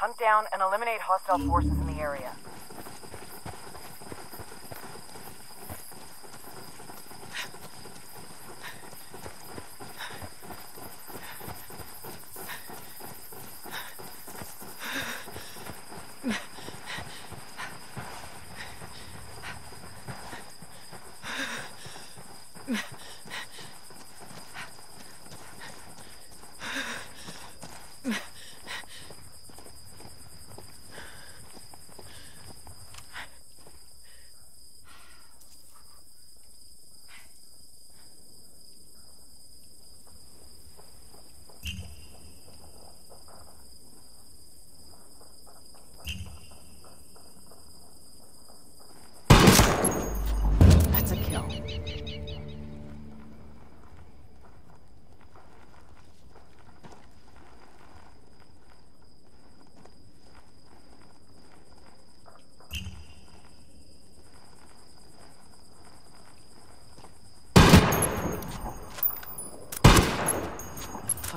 Hunt down and eliminate hostile forces in the area.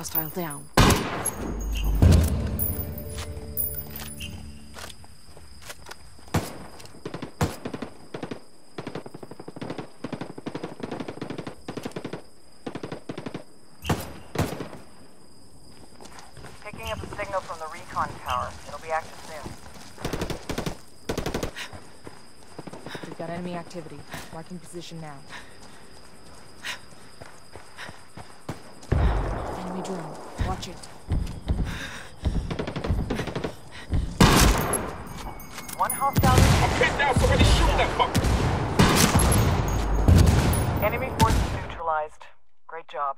Hostile down. Picking up a signal from the recon tower. It'll be active soon. We've got enemy activity. Marking position now. Enemy drone. Watch it. One hostile. I'm pinned down, somebody shoot that fucker! Enemy forces neutralized. Great job.